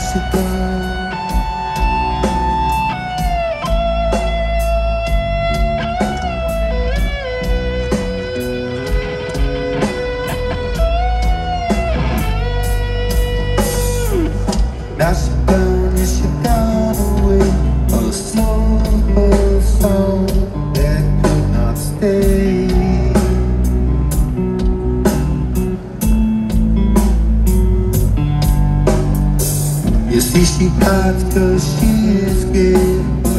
capacidade. See she hides cause she is don't